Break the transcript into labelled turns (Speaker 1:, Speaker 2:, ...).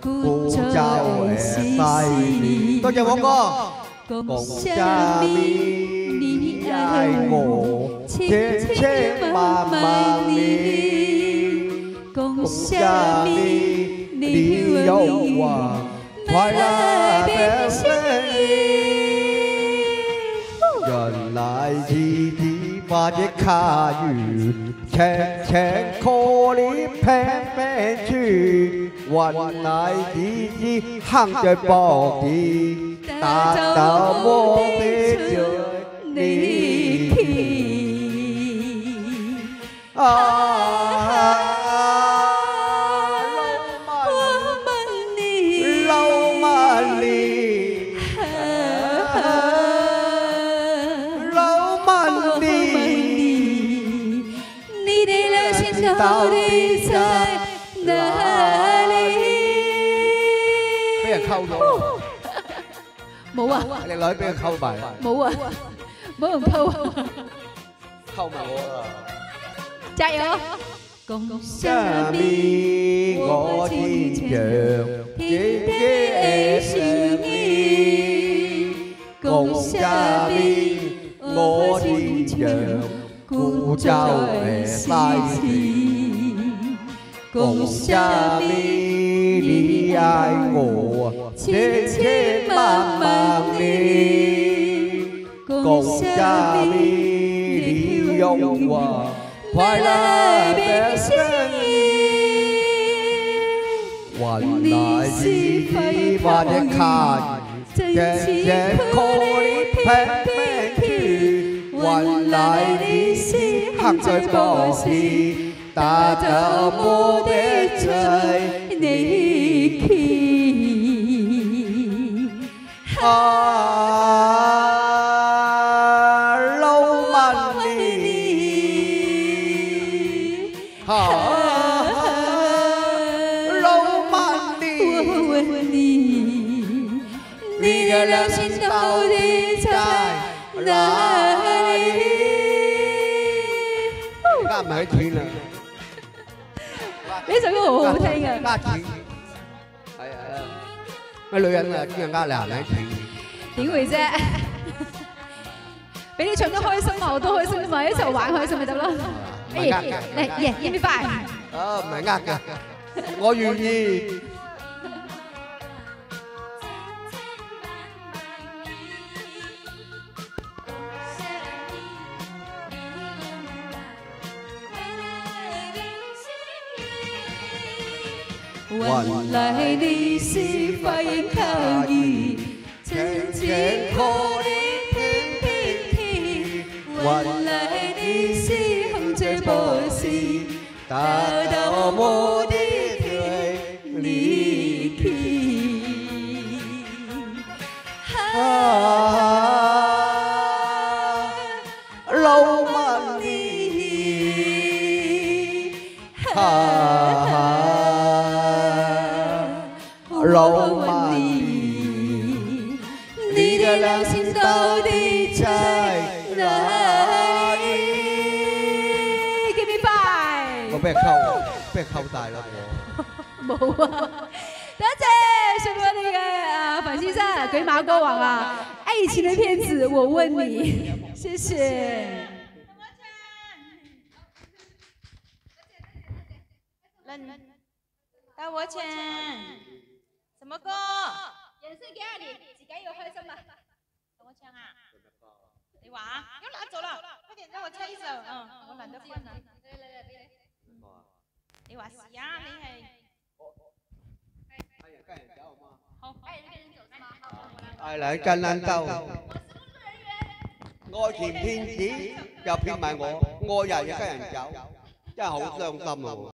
Speaker 1: 故州嘅西面，多謝黃哥。共下面你愛我，千千萬萬年。共下面你有我，快樂的聲音。原來自己把隻卡語，輕輕可你偏偏去。原來自己行在步地。達到目的就離去。啊，
Speaker 2: 我冇啊，
Speaker 1: 你女俾佢溝埋，
Speaker 2: 冇啊，冇人鋪，
Speaker 1: 溝埋我
Speaker 2: 加油！共
Speaker 1: 啦。
Speaker 2: 下
Speaker 1: 下
Speaker 2: 面
Speaker 1: 面我
Speaker 2: 我堅
Speaker 1: 堅
Speaker 2: 強，
Speaker 1: 強，
Speaker 2: 天地
Speaker 1: 天地
Speaker 2: 的
Speaker 1: 心
Speaker 2: 心
Speaker 1: 意。
Speaker 2: 意。共
Speaker 1: 共
Speaker 2: 下
Speaker 1: 下
Speaker 2: 面
Speaker 1: 面
Speaker 2: 我
Speaker 1: 我
Speaker 2: 堅強
Speaker 1: 堅強，
Speaker 2: 故
Speaker 1: 故
Speaker 2: 州
Speaker 1: 州
Speaker 2: 的
Speaker 1: 的
Speaker 2: 西
Speaker 1: 西
Speaker 2: 面。共
Speaker 1: 共
Speaker 2: 下
Speaker 1: 下
Speaker 2: 面
Speaker 1: 面
Speaker 2: 你愛
Speaker 1: 你愛
Speaker 2: 我共
Speaker 1: 共
Speaker 2: 下
Speaker 1: 下
Speaker 2: 面
Speaker 1: 面
Speaker 2: 你
Speaker 1: 你
Speaker 2: 有
Speaker 1: 有
Speaker 2: 我，快
Speaker 1: 乐
Speaker 2: 的
Speaker 1: 的
Speaker 2: 聲
Speaker 1: 聲
Speaker 2: 音。
Speaker 1: 原來是你把隻卡
Speaker 2: 真
Speaker 1: 嘅
Speaker 2: 情
Speaker 1: 嘅
Speaker 2: 可
Speaker 1: 可
Speaker 2: 你去，原
Speaker 1: 原
Speaker 2: 來
Speaker 1: 來
Speaker 2: 你
Speaker 1: 你
Speaker 2: 是
Speaker 1: 是
Speaker 2: 行在
Speaker 1: 行在
Speaker 2: 步
Speaker 1: 步
Speaker 2: 時
Speaker 1: 時，
Speaker 2: 達
Speaker 1: 達
Speaker 2: 到
Speaker 1: 到
Speaker 2: 目
Speaker 1: 目
Speaker 2: 的
Speaker 1: 的
Speaker 2: 在
Speaker 1: 在
Speaker 2: 離去。
Speaker 1: 啊，
Speaker 2: 你的良心到底在哪里？
Speaker 1: 加唔係斷啦，
Speaker 2: 呢首歌好好聽啊！
Speaker 1: 加斷，係啊，乜女人啊，經常呃男人斷。
Speaker 2: 點會啫？俾你唱得開心嘛，我都開心嘛，一齊玩開心咪得咯。哎嚟耶，give me five。
Speaker 1: 啊，唔係呃㗎，我願意。
Speaker 2: 原来你是發言靠義，真情可你偏偏聽。原来你是行這步時，達
Speaker 1: 老萬里，
Speaker 2: 你的良心到底在哪里？Give me five。
Speaker 1: 我俾人溝，俾人溝大啦我。
Speaker 2: 冇啊！多謝送我哋嘅啊范先生鬼馬歌王啊！愛情的騙子，我問你，謝謝。
Speaker 3: 到我唱什麼歌？
Speaker 2: 人生幾廿年，自己要開心啊！
Speaker 3: 同我唱啊！你話要拿走了，快点让我唱一首。嗯，我懒得換了。你話是啊？你係好。
Speaker 1: 係兩斤撚兜，愛情騙子又騙埋我，愛人又跟人走，真係好傷心啊！